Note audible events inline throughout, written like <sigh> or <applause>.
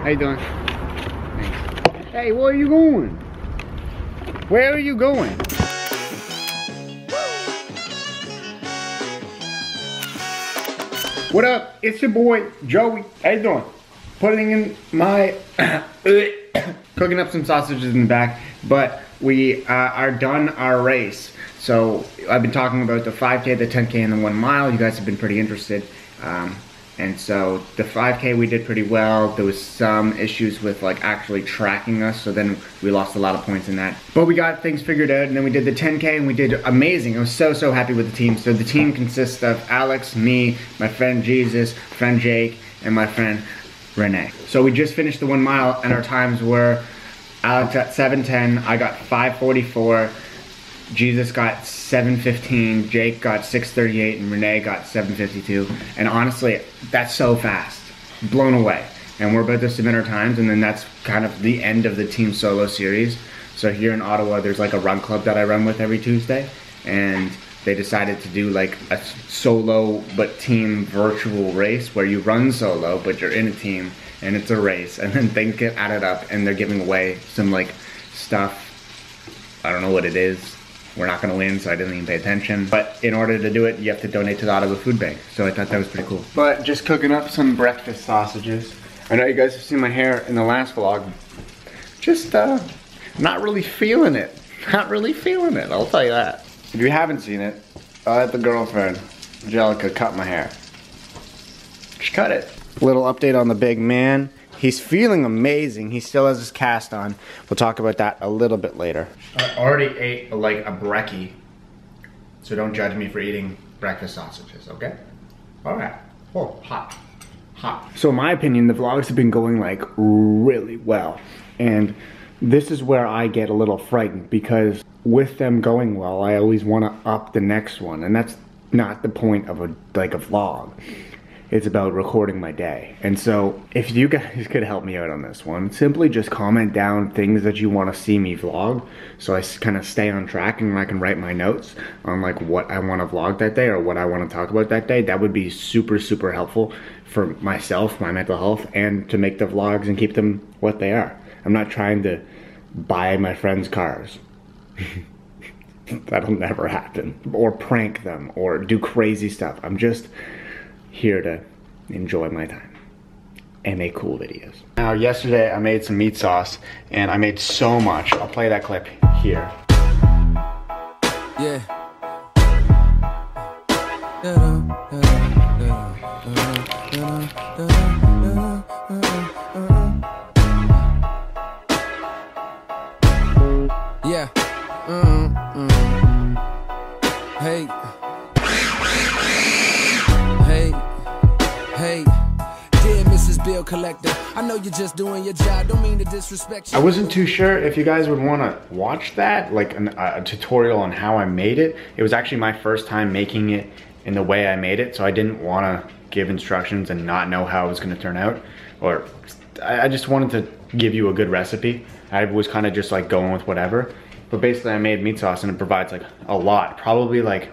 How you doing? Thanks. Hey, where are you going? Where are you going? What up? It's your boy, Joey. How you doing? Putting in my, <coughs> cooking up some sausages in the back, but we uh, are done our race. So I've been talking about the 5K, the 10K, and the one mile. You guys have been pretty interested. Um, and so the 5K we did pretty well. There was some issues with like actually tracking us, so then we lost a lot of points in that. But we got things figured out, and then we did the 10K, and we did amazing. I was so, so happy with the team. So the team consists of Alex, me, my friend Jesus, friend Jake, and my friend Renee. So we just finished the one mile, and our times were Alex at 7.10, I got 5.44, Jesus got 715, Jake got 638, and Renee got 752. And honestly, that's so fast. Blown away. And we're about to submit our times, and then that's kind of the end of the team solo series. So here in Ottawa, there's like a run club that I run with every Tuesday, and they decided to do like a solo but team virtual race where you run solo, but you're in a team, and it's a race, and then things get added up, and they're giving away some like stuff. I don't know what it is we're not gonna win, so I didn't even pay attention. But in order to do it, you have to donate to the Ottawa Food Bank. So I thought that was pretty cool. But just cooking up some breakfast sausages. I know you guys have seen my hair in the last vlog. Just uh, not really feeling it. Not really feeling it, I'll tell you that. If you haven't seen it, I let the girlfriend, Angelica, cut my hair. She cut it. Little update on the big man. He's feeling amazing. He still has his cast on. We'll talk about that a little bit later. I already ate like a brekkie, so don't judge me for eating breakfast sausages, okay? All right. Oh, hot, hot. So in my opinion, the vlogs have been going like really well. And this is where I get a little frightened because with them going well, I always want to up the next one. And that's not the point of a like a vlog it's about recording my day. And so if you guys <laughs> could help me out on this one, simply just comment down things that you want to see me vlog so I kind of stay on track and I can write my notes on like what I want to vlog that day or what I want to talk about that day. That would be super, super helpful for myself, my mental health, and to make the vlogs and keep them what they are. I'm not trying to buy my friends' cars. <laughs> That'll never happen. Or prank them or do crazy stuff. I'm just here to enjoy my time and make cool videos. Now, yesterday I made some meat sauce and I made so much. I'll play that clip here. Yeah. Yeah. Know you're just doing your job, don't mean to disrespect you. I wasn't too sure if you guys would want to watch that, like an, a tutorial on how I made it. It was actually my first time making it in the way I made it, so I didn't want to give instructions and not know how it was going to turn out. Or I, I just wanted to give you a good recipe. I was kind of just like going with whatever. But basically I made meat sauce and it provides like a lot, probably like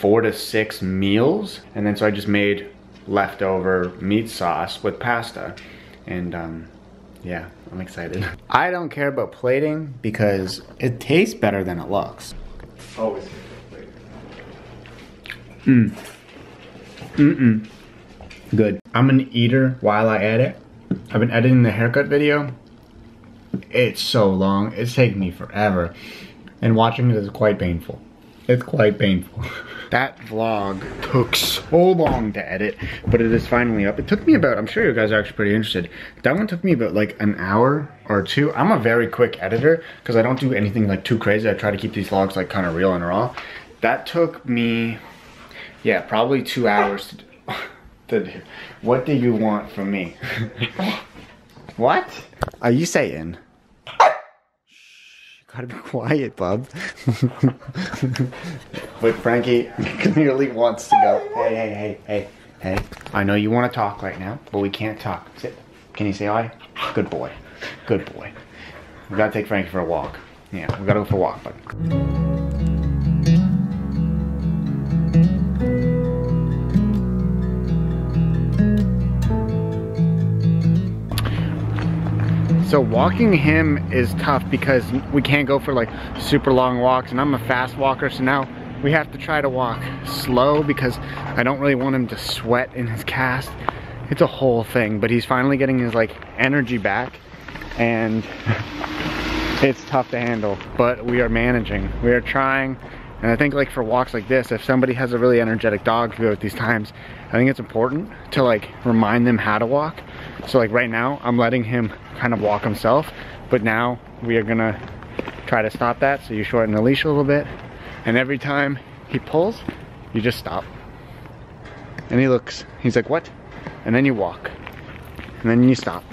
four to six meals. And then so I just made leftover meat sauce with pasta. And um, yeah, I'm excited. <laughs> I don't care about plating because it tastes better than it looks. Always Mmm. Mm-mm. Good. I'm an eater while I edit. I've been editing the haircut video. It's so long. It's taking me forever. And watching it is quite painful. It's quite painful. that vlog took so long to edit, but it is finally up. It took me about, I'm sure you guys are actually pretty interested. That one took me about like an hour or two. I'm a very quick editor because I don't do anything like too crazy. I try to keep these vlogs like kind of real and raw. That took me, yeah, probably two hours to do. <laughs> to do. What do you want from me? <laughs> what are you saying? <laughs> Gotta be quiet, bub. <laughs> but Frankie clearly wants to go. Hey, hey, hey, hey, hey. I know you want to talk right now, but we can't talk. Sit. Can you say hi? Good boy. Good boy. We gotta take Frankie for a walk. Yeah, we gotta go for a walk, bud. So walking him is tough because we can't go for like super long walks and I'm a fast walker so now we have to try to walk slow because I don't really want him to sweat in his cast. It's a whole thing, but he's finally getting his like energy back and <laughs> it's tough to handle, but we are managing. We are trying and I think like for walks like this, if somebody has a really energetic dog throughout these times, I think it's important to like remind them how to walk. So like right now, I'm letting him kind of walk himself, but now we are gonna try to stop that. So you shorten the leash a little bit, and every time he pulls, you just stop. And he looks, he's like, what? And then you walk. And then you stop.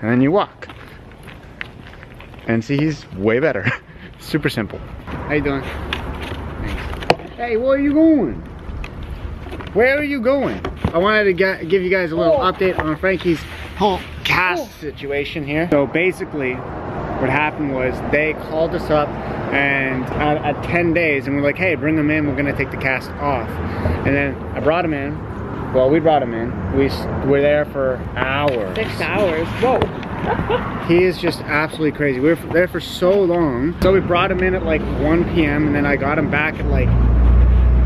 And then you walk. And see, he's way better. <laughs> Super simple. How you doing? Thanks. Hey, where are you going? Where are you going? I wanted to get, give you guys a little oh. update on Frankie's whole cast oh. situation here. So basically, what happened was they called us up and at, at 10 days and we're like, hey, bring him in, we're gonna take the cast off. And then I brought him in, well, we brought him in. We were there for hours. Six hours, whoa. <laughs> he is just absolutely crazy. We were there for so long. So we brought him in at like 1 p.m. and then I got him back at like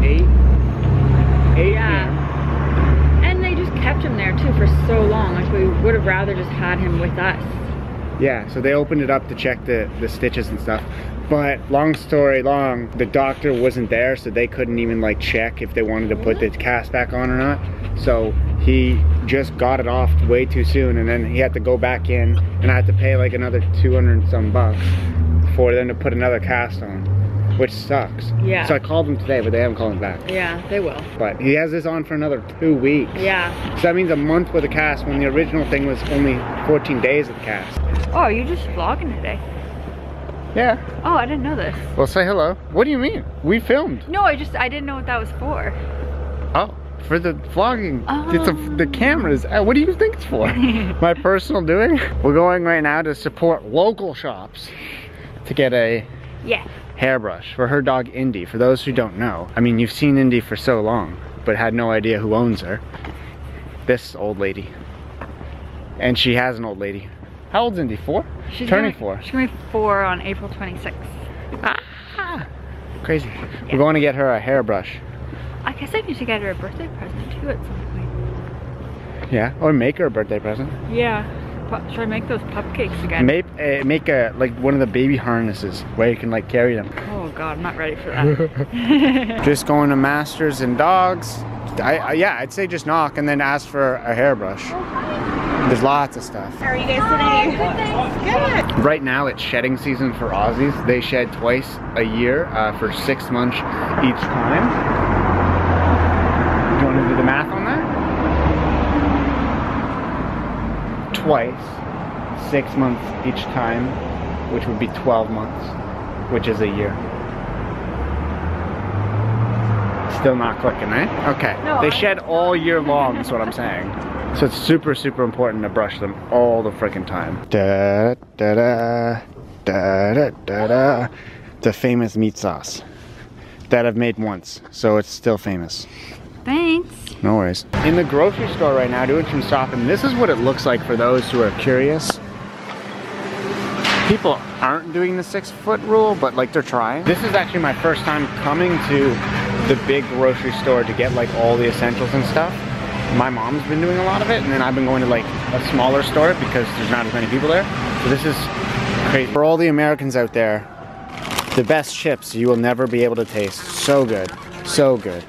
8, 8 yeah. p.m. And they just him there too for so long. Like we would have rather just had him with us. Yeah, so they opened it up to check the, the stitches and stuff. But long story long, the doctor wasn't there, so they couldn't even like check if they wanted to put the cast back on or not. So he just got it off way too soon and then he had to go back in and I had to pay like another 200 some bucks for them to put another cast on which sucks. Yeah. So I called them today, but they haven't called him back. Yeah, they will. But he has this on for another two weeks. Yeah. So that means a month with a cast when the original thing was only 14 days of the cast. Oh, you're just vlogging today? Yeah. Oh, I didn't know this. Well, say hello. What do you mean? We filmed. No, I just, I didn't know what that was for. Oh, for the vlogging. Oh. It's a, the cameras. Uh, what do you think it's for? <laughs> My personal doing? We're going right now to support local shops to get a yeah. Hairbrush for her dog Indy. For those who don't know, I mean, you've seen Indy for so long, but had no idea who owns her. This old lady. And she has an old lady. How old's Indy? Four? She's Turning gonna, four. She's gonna be four on April 26th. Ah, crazy. Yeah. We're going to get her a hairbrush. I guess I need to get her a birthday present too at some point. Yeah, or make her a birthday present. Yeah. Should I make those cupcakes again? Make uh, make a like one of the baby harnesses where you can like carry them. Oh god, I'm not ready for that. <laughs> just going to Masters and Dogs. I, I, yeah, I'd say just knock and then ask for a hairbrush. There's lots of stuff. How are you guys today? Good. Good. Right now it's shedding season for Aussies. They shed twice a year uh, for six months each time. Do you want to do the math on that? Twice, six months each time, which would be 12 months, which is a year. Still not clicking, eh? Okay. No, they shed all year long is what I'm saying. So it's super, super important to brush them all the freaking time. Da da da da da da da. The famous meat sauce that I've made once, so it's still famous. Thanks. No worries. In the grocery store right now, doing some shopping. This is what it looks like for those who are curious. People aren't doing the six foot rule, but like they're trying. This is actually my first time coming to the big grocery store to get like all the essentials and stuff my mom's been doing a lot of it, and then I've been going to like a smaller store because there's not as many people there. So this is crazy. For all the Americans out there, the best chips you will never be able to taste. So good, so good.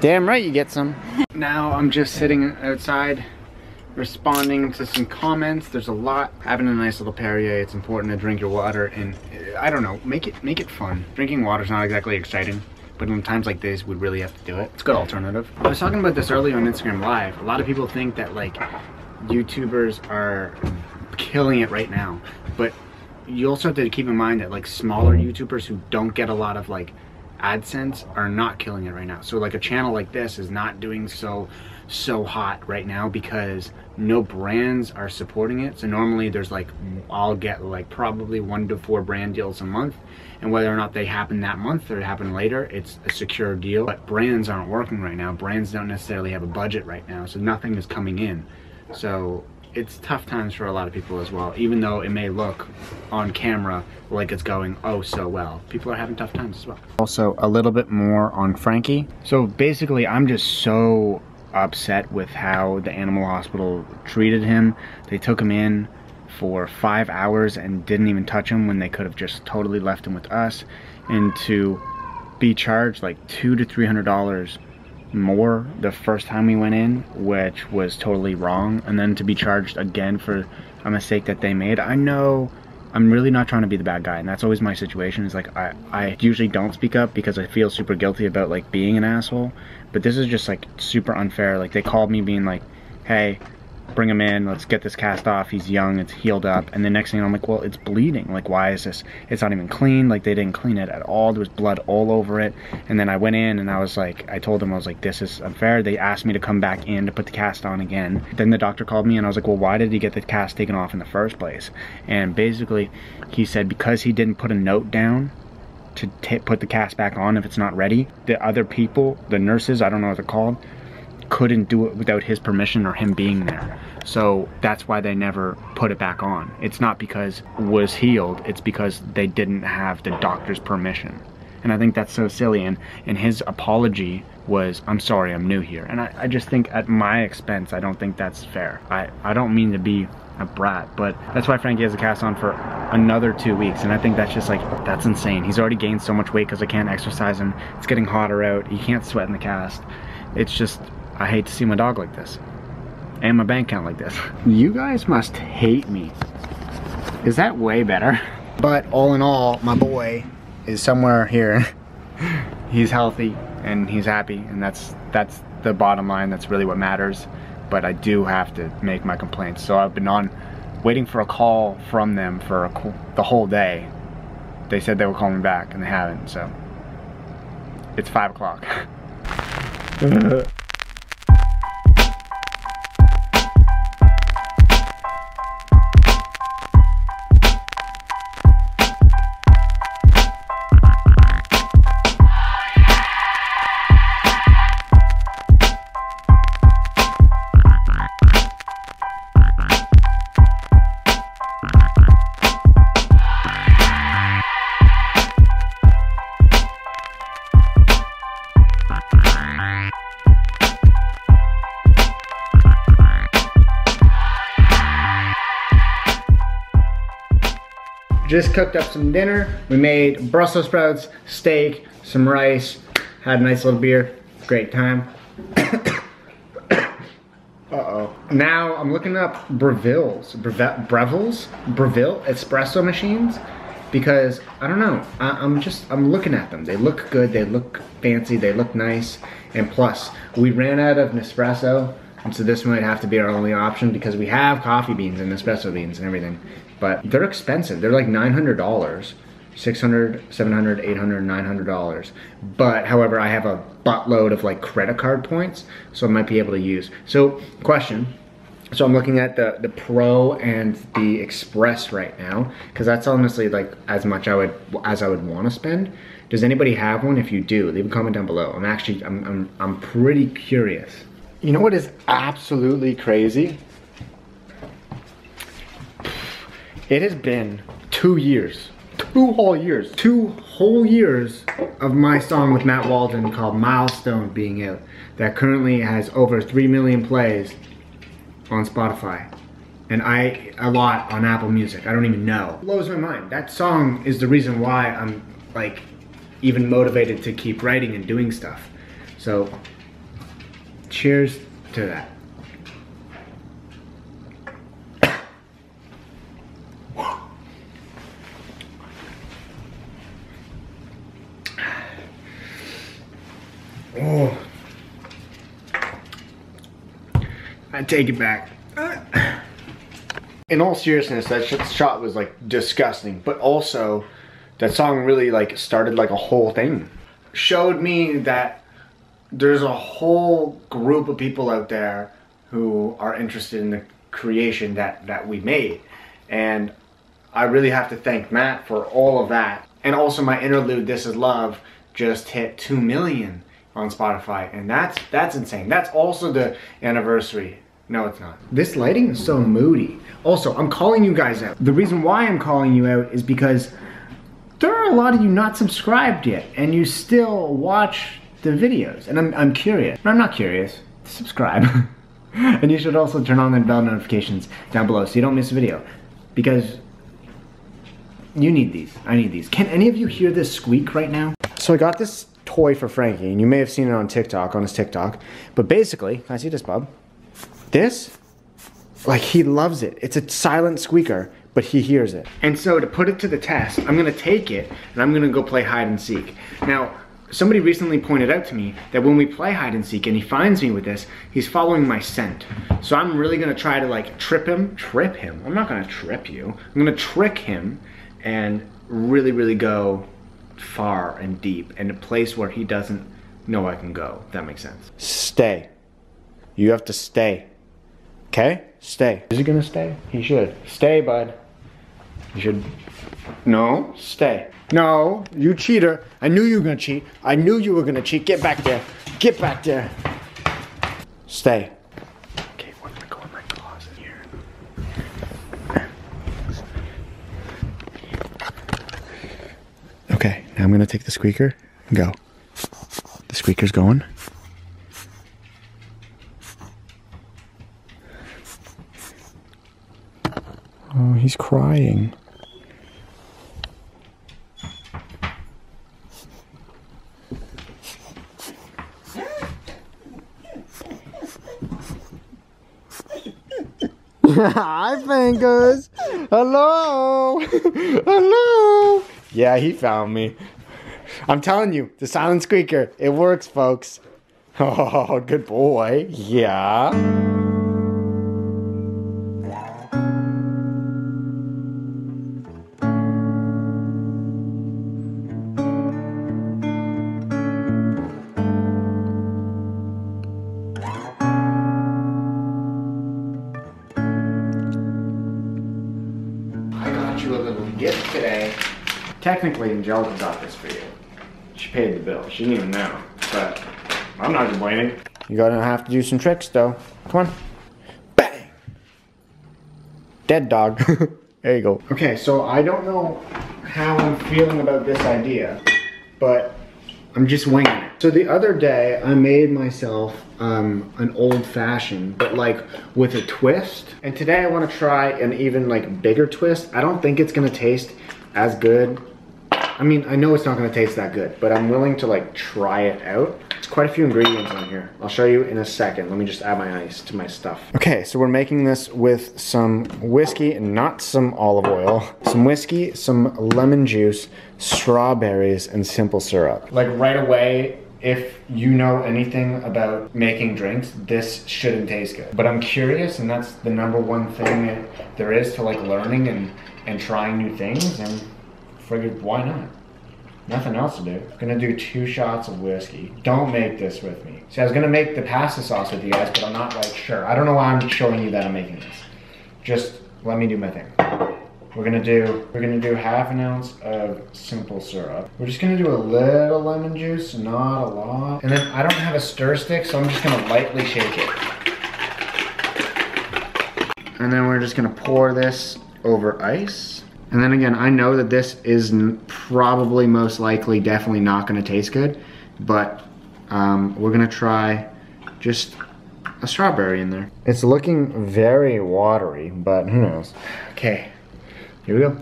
Damn right you get some. <laughs> now I'm just sitting outside responding to some comments. There's a lot. Having a nice little Perrier, it's important to drink your water and I don't know, make it make it fun. Drinking water is not exactly exciting but in times like this, we really have to do it. It's a good alternative. I was talking about this earlier on Instagram Live. A lot of people think that like YouTubers are killing it right now, but you also have to keep in mind that like smaller YouTubers who don't get a lot of like AdSense are not killing it right now. So like a channel like this is not doing so so hot right now because no brands are supporting it. So normally there's like, I'll get like probably one to four brand deals a month. And whether or not they happen that month or happen later, it's a secure deal. But brands aren't working right now. Brands don't necessarily have a budget right now. So nothing is coming in. So it's tough times for a lot of people as well. Even though it may look on camera like it's going oh so well, people are having tough times as well. Also, a little bit more on Frankie. So basically, I'm just so upset with how the animal hospital treated him. They took him in for five hours and didn't even touch him when they could have just totally left him with us. And to be charged like two to three hundred dollars more the first time we went in, which was totally wrong, and then to be charged again for a mistake that they made. I know I'm really not trying to be the bad guy, and that's always my situation. Is like I, I usually don't speak up because I feel super guilty about like being an asshole, but this is just like super unfair. Like they called me being like, "Hey, bring him in, let's get this cast off, he's young, it's healed up, and the next thing I'm like, well, it's bleeding, like why is this, it's not even clean, like they didn't clean it at all, there was blood all over it, and then I went in and I was like, I told them, I was like, this is unfair, they asked me to come back in to put the cast on again, then the doctor called me and I was like, well, why did he get the cast taken off in the first place, and basically, he said because he didn't put a note down, to put the cast back on if it's not ready, the other people, the nurses, I don't know what they're called, couldn't do it without his permission or him being there. So that's why they never put it back on. It's not because was healed, it's because they didn't have the doctor's permission. And I think that's so silly. And, and his apology was, I'm sorry, I'm new here. And I, I just think at my expense, I don't think that's fair. I, I don't mean to be a brat, but that's why Frankie has a cast on for another two weeks. And I think that's just like, that's insane. He's already gained so much weight because I can't exercise him. It's getting hotter out. He can't sweat in the cast. It's just, I hate to see my dog like this. And my bank account like this. <laughs> You guys must hate me. Is that way better? But all in all, my boy is somewhere here. <laughs> he's healthy and he's happy and that's that's the bottom line. That's really what matters. But I do have to make my complaints. So I've been on waiting for a call from them for a, the whole day. They said they would call me back and they haven't, so it's five o'clock. <laughs> Just cooked up some dinner. We made Brussels sprouts, steak, some rice, had a nice little beer. Great time. <coughs> Uh-oh. Now I'm looking up Breville's, Breve Breville's, Breville espresso machines because I don't know. I, am just I'm looking at them. They look good. They look fancy. They look nice. And plus, we ran out of Nespresso, and so this might have to be our only option because we have coffee beans and espresso beans and everything but they're expensive. They're like $900, 600, 700, 800, 900 dollars. But however, I have a buttload of like credit card points, so I might be able to use. So question, so I'm looking at the, the Pro and the Express right now, because that's honestly like as much I would as I would want to spend. Does anybody have one? If you do, leave a comment down below. I'm actually I'm I'm I'm pretty curious. You know what is absolutely crazy? It has been two years, two whole years, two whole years of my song with Matt Walden called Milestone being out that currently has over 3 million plays on Spotify. And I, a lot on Apple Music. I don't even know. It blows my mind. That song is the reason why I'm like even motivated to keep writing and doing stuff. So cheers to that. Oh. I take it back. In all seriousness, that shot was like disgusting, but also that song really like started like a whole thing. Showed me that there's a whole group of people out there who are interested in the creation that, that we made. And I really have to thank Matt for all of that. And also my interlude, This Is Love, just hit 2 million on Spotify, and that's that's insane. That's also the anniversary No, it's not. This lighting is so moody. Also, I'm calling you guys out. The reason why I'm calling you out is because there are a lot of you not subscribed yet, and you still watch the videos. And I'm, I'm curious. I'm not curious. Subscribe. <laughs> and you should also turn on the bell notifications down below so you don't miss a video. Because you need these. I need these. Can any of you hear this squeak right now? So I got this toy for Frankie, and you may have seen it on TikTok, on his TikTok. But basically, can I see this, Bob? This, like he loves it. It's a silent squeaker, but he hears it. And so to put it to the test, I'm gonna take it and I'm gonna go play hide and seek. Now, somebody recently pointed out to me that when we play hide and seek and he finds me with this, he's following my scent. So I'm really gonna try to like trip him, trip him. I'm not gonna trip you. I'm gonna trick him and really, really go far and deep and a place where he doesn't know I can go. If that makes sense. Stay. You have to stay. Okay? Stay. Is he gonna stay? He should. Stay, bud. You should. No, stay. No, you cheater. I knew you were gonna cheat. I knew you were gonna cheat. Get back there. Get back there. Stay. Okay, we're gonna go in my closet here. Okay, now I'm gonna take the squeaker and go. The squeaker's going. Oh, he's crying. <laughs> Hi, Fingers. Hello. <laughs> Hello. Yeah, he found me. I'm telling you, the silent squeaker, it works, folks. <laughs> Oh, good boy. Yeah. Gift today. Technically, Angelica got this for you. She paid the bill. She didn't even know. But I'm not complaining. You're gonna have to do some tricks, though. Come on. Bang! Dead dog. <laughs> there you go. Okay, so I don't know how I'm feeling about this idea, but I'm just winging it. So the other day, I made myself um, an old fashioned, but like with a twist. And today I want to try an even like bigger twist. I don't think it's gonna taste as good. I mean, I know it's not gonna taste that good, but I'm willing to like try it out. There's quite a few ingredients on here. I'll show you in a second. Let me just add my ice to my stuff. Okay, so we're making this with some whiskey, not some olive oil, some whiskey, some lemon juice, strawberries, and simple syrup. Like right away, if you know anything about making drinks, this shouldn't taste good. But I'm curious, and that's the number one thing that there is to like learning and, and trying new things, and figured why not? Nothing else to do. Gonna do two shots of whiskey. Don't make this with me. See, I was gonna make the pasta sauce with you guys, but I'm not like sure. I don't know why I'm showing you that I'm making this. Just let me do my thing. We're gonna do we're gonna do half an ounce of simple syrup. We're just gonna do a little lemon juice, not a lot. And then I don't have a stir stick, so I'm just gonna lightly shake it. And then we're just gonna pour this over ice. And then again, I know that this is probably most likely definitely not gonna taste good, but um, we're gonna try just a strawberry in there. It's looking very watery, but who knows. Okay, here we go.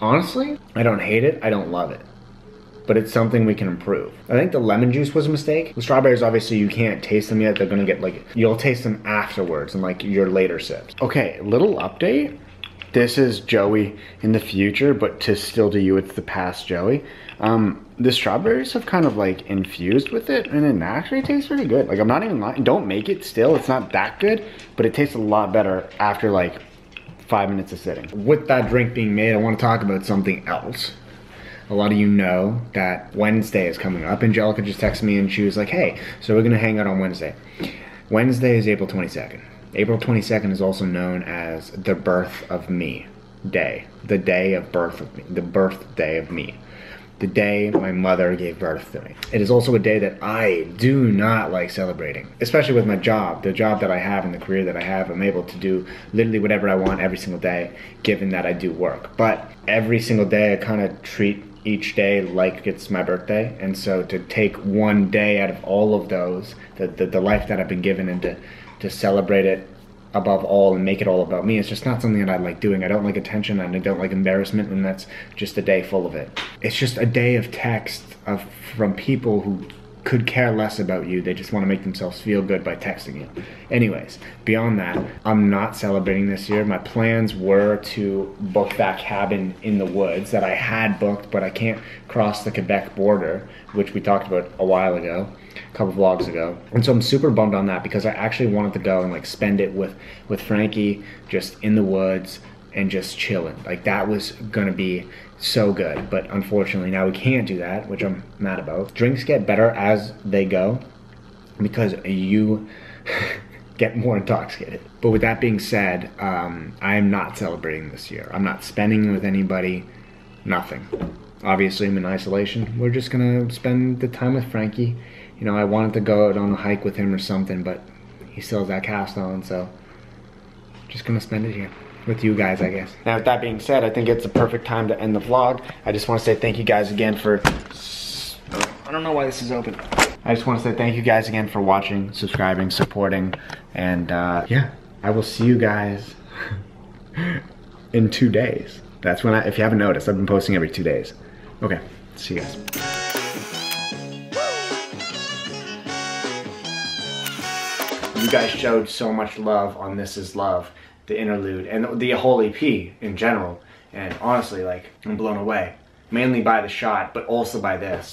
Honestly, I don't hate it, I don't love it. But it's something we can improve. I think the lemon juice was a mistake. The strawberries, obviously, you can't taste them yet. They're gonna get like, you'll taste them afterwards and like your later sips. Okay, little update. This is Joey in the future, but to still to you, it's the past Joey. Um, the strawberries have kind of like infused with it, and it actually tastes pretty good. Like I'm not even lying. Don't make it still. It's not that good, but it tastes a lot better after like five minutes of sitting. With that drink being made, I want to talk about something else. A lot of you know that Wednesday is coming up. Angelica just texted me and she was like, hey, so we're to hang out on Wednesday. Wednesday is April 22nd. April 22nd is also known as the birth of me day, the day of birth of me, the birthday of me. the day my mother gave birth to me. It is also a day that I do not like celebrating, especially with my job. The job that I have and the career that I have, I'm able to do literally whatever I want every single day, given that I do work. But every single day, I kind of treat each day like it's my birthday. And so to take one day out of all of those, the, the, the life that I've been given, and to, to celebrate it above all and make it all about me. It's just not something that I like doing. I don't like attention and I don't like embarrassment, and that's just a day full of it. It's just a day of text of from people who could care less about you. They just want to make themselves feel good by texting you. Anyways, beyond that, I'm not celebrating this year. My plans were to book that cabin in the woods that I had booked, but I can't cross the Quebec border, which we talked about a while ago, a couple vlogs ago. And so I'm super bummed on that because I actually wanted to go and like spend it with with Frankie just in the woods and just chilling. Like that was gonna be so good. But unfortunately now we can't do that, which I'm mad about. Drinks get better as they go because you <laughs> get more intoxicated. But with that being said, um, I am not celebrating this year. I'm not spending with anybody, nothing. Obviously, I'm in isolation. We're just gonna spend the time with Frankie. You know, I wanted to go out on a hike with him or something, but he still has that cast on, so just gonna spend it here with you guys, I guess. Now, with that being said, I think it's the perfect time to end the vlog. I just want to say thank you guys again for. I don't know why this is open. I just want to say thank you guys again for watching, subscribing, supporting, and uh, yeah, I will see you guys <laughs> in two days. That's when I, if you haven't noticed, I've been posting every two days. Okay, see you guys. You guys showed so much love on This Is Love, the interlude, and the whole EP in general. And honestly, like, I'm blown away. Mainly by the shot, but also by this.